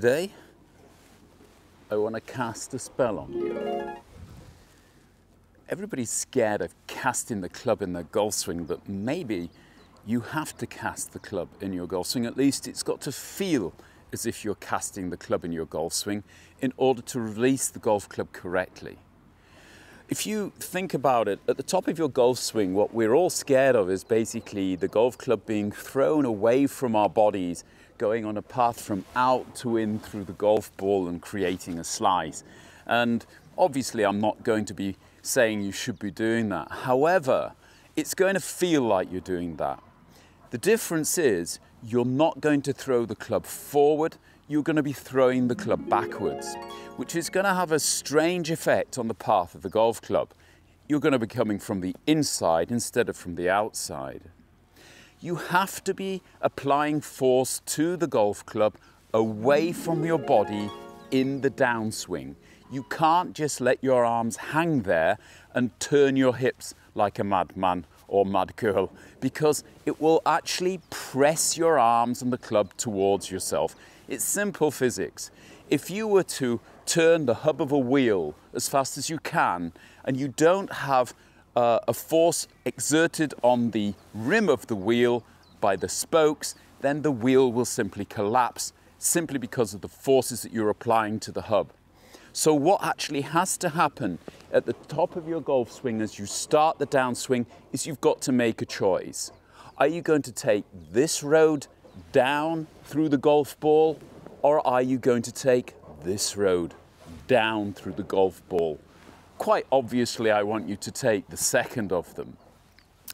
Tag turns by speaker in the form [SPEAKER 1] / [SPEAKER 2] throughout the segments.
[SPEAKER 1] Today, I want to cast a spell on you. Everybody's scared of casting the club in their golf swing, but maybe you have to cast the club in your golf swing. At least it's got to feel as if you're casting the club in your golf swing in order to release the golf club correctly. If you think about it, at the top of your golf swing, what we're all scared of is basically the golf club being thrown away from our bodies, going on a path from out to in through the golf ball and creating a slice. And obviously, I'm not going to be saying you should be doing that. However, it's going to feel like you're doing that. The difference is you're not going to throw the club forward, you're going to be throwing the club backwards, which is going to have a strange effect on the path of the golf club. You're going to be coming from the inside instead of from the outside. You have to be applying force to the golf club away from your body in the downswing. You can't just let your arms hang there and turn your hips like a madman or mad girl because it will actually press your arms and the club towards yourself. It's simple physics. If you were to turn the hub of a wheel as fast as you can and you don't have uh, a force exerted on the rim of the wheel by the spokes, then the wheel will simply collapse simply because of the forces that you're applying to the hub. So what actually has to happen at the top of your golf swing as you start the downswing is you've got to make a choice. Are you going to take this road down through the golf ball or are you going to take this road down through the golf ball? Quite obviously, I want you to take the second of them.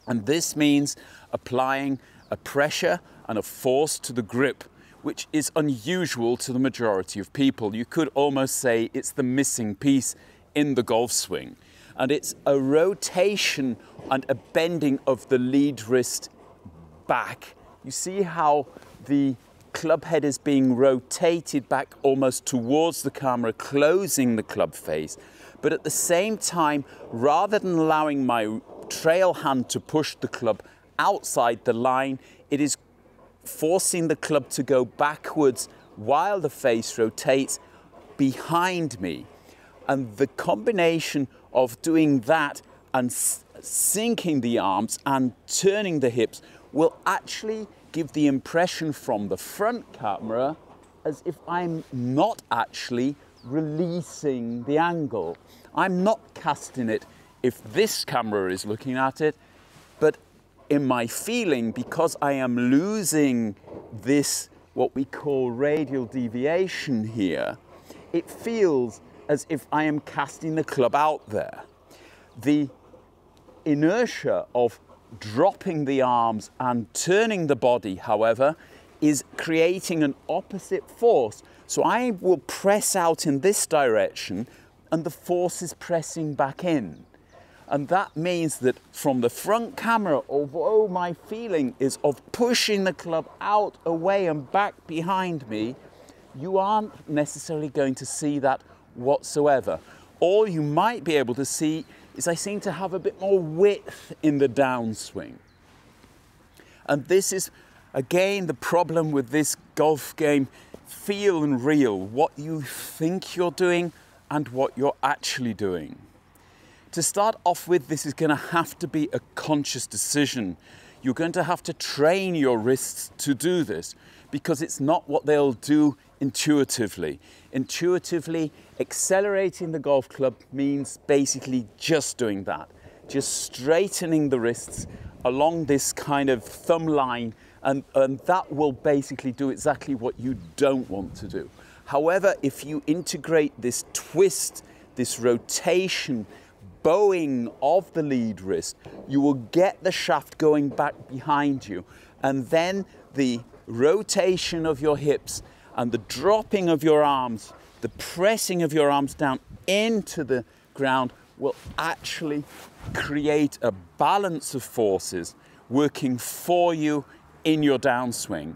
[SPEAKER 1] And this means applying a pressure and a force to the grip which is unusual to the majority of people. You could almost say it's the missing piece in the golf swing. And it's a rotation and a bending of the lead wrist back. You see how the club head is being rotated back almost towards the camera, closing the club face. But at the same time, rather than allowing my trail hand to push the club outside the line, it is forcing the club to go backwards while the face rotates behind me. And the combination of doing that and sinking the arms and turning the hips will actually give the impression from the front camera as if I'm not actually releasing the angle. I'm not casting it if this camera is looking at it, but in my feeling, because I am losing this, what we call radial deviation here, it feels as if I am casting the club out there. The inertia of dropping the arms and turning the body, however, is creating an opposite force. So I will press out in this direction and the force is pressing back in. And that means that from the front camera, although my feeling is of pushing the club out, away, and back behind me, you aren't necessarily going to see that whatsoever. All you might be able to see is I seem to have a bit more width in the downswing. And this is, again, the problem with this golf game feel and real what you think you're doing and what you're actually doing. To start off with, this is going to have to be a conscious decision. You're going to have to train your wrists to do this because it's not what they'll do intuitively. Intuitively, accelerating the golf club means basically just doing that, just straightening the wrists along this kind of thumb line, and, and that will basically do exactly what you don't want to do. However, if you integrate this twist, this rotation, bowing of the lead wrist, you will get the shaft going back behind you. And then the rotation of your hips and the dropping of your arms, the pressing of your arms down into the ground will actually create a balance of forces working for you in your downswing.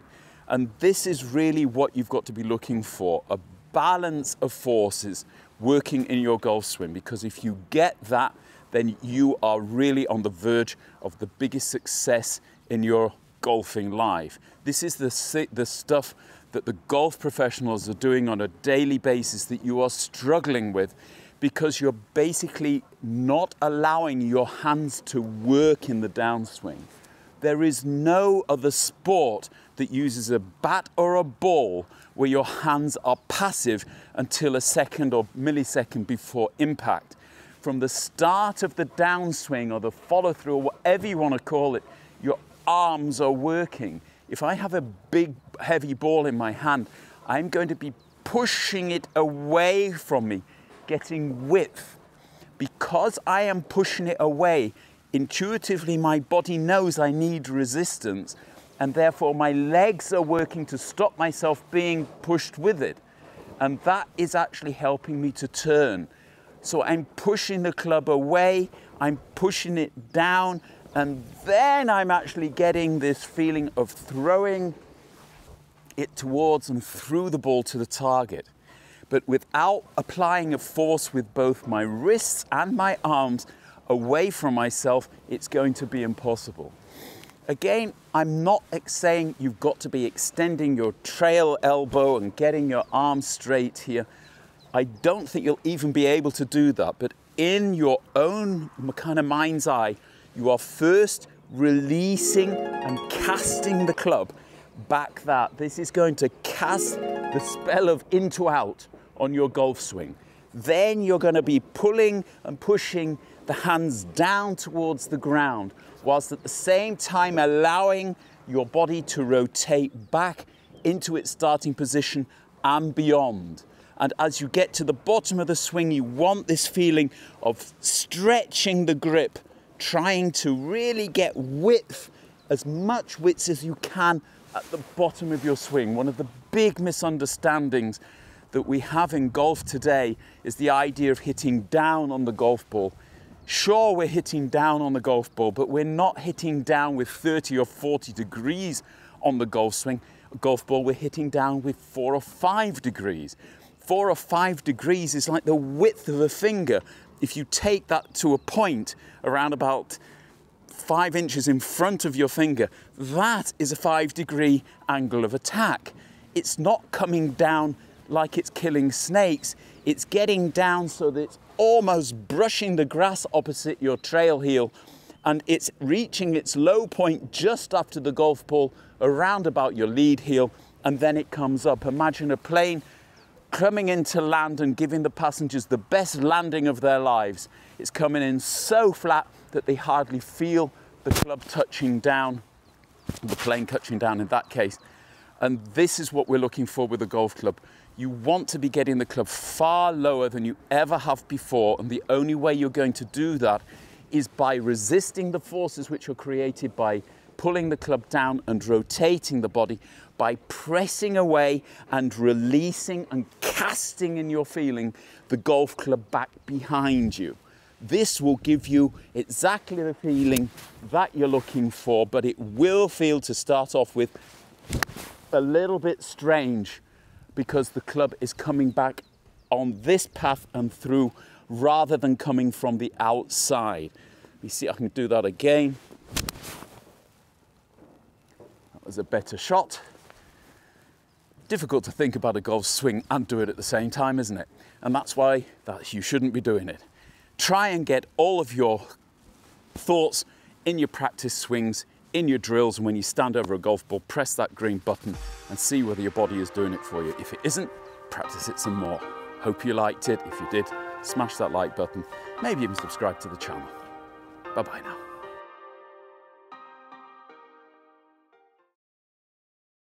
[SPEAKER 1] And this is really what you've got to be looking for a balance of forces working in your golf swing because if you get that, then you are really on the verge of the biggest success in your golfing life. This is the, the stuff that the golf professionals are doing on a daily basis that you are struggling with because you're basically not allowing your hands to work in the downswing. There is no other sport that uses a bat or a ball where your hands are passive until a second or millisecond before impact. From the start of the downswing or the follow through or whatever you want to call it, your arms are working. If I have a big heavy ball in my hand, I'm going to be pushing it away from me getting width. Because I am pushing it away, intuitively my body knows I need resistance and therefore my legs are working to stop myself being pushed with it. And that is actually helping me to turn. So I'm pushing the club away, I'm pushing it down, and then I'm actually getting this feeling of throwing it towards and through the ball to the target but without applying a force with both my wrists and my arms away from myself, it's going to be impossible. Again, I'm not saying you've got to be extending your trail elbow and getting your arm straight here. I don't think you'll even be able to do that, but in your own kind of mind's eye, you are first releasing and casting the club back that. This is going to cast the spell of into out on your golf swing. Then you're going to be pulling and pushing the hands down towards the ground, whilst at the same time allowing your body to rotate back into its starting position and beyond. And as you get to the bottom of the swing, you want this feeling of stretching the grip, trying to really get width, as much width as you can at the bottom of your swing. One of the big misunderstandings that we have in golf today is the idea of hitting down on the golf ball. Sure, we're hitting down on the golf ball, but we're not hitting down with 30 or 40 degrees on the golf swing. Golf ball, we're hitting down with four or five degrees. Four or five degrees is like the width of a finger. If you take that to a point around about five inches in front of your finger, that is a five degree angle of attack. It's not coming down like it's killing snakes. It's getting down so that it's almost brushing the grass opposite your trail heel and it's reaching its low point just after the golf ball around about your lead heel and then it comes up. Imagine a plane coming into land and giving the passengers the best landing of their lives. It's coming in so flat that they hardly feel the club touching down, the plane touching down in that case. And this is what we're looking for with a golf club. You want to be getting the club far lower than you ever have before. And the only way you're going to do that is by resisting the forces which are created by pulling the club down and rotating the body, by pressing away and releasing and casting in your feeling the golf club back behind you. This will give you exactly the feeling that you're looking for, but it will feel to start off with a little bit strange because the club is coming back on this path and through rather than coming from the outside. Me see I can do that again. That was a better shot. Difficult to think about a golf swing and do it at the same time, isn't it? And that's why that you shouldn't be doing it. Try and get all of your thoughts in your practice swings in your drills and when you stand over a golf ball, press that green button and see whether your body is doing it for you. If it isn't, practice it some more. Hope you liked it. If you did, smash that like button. Maybe even subscribe to the channel. Bye-bye now.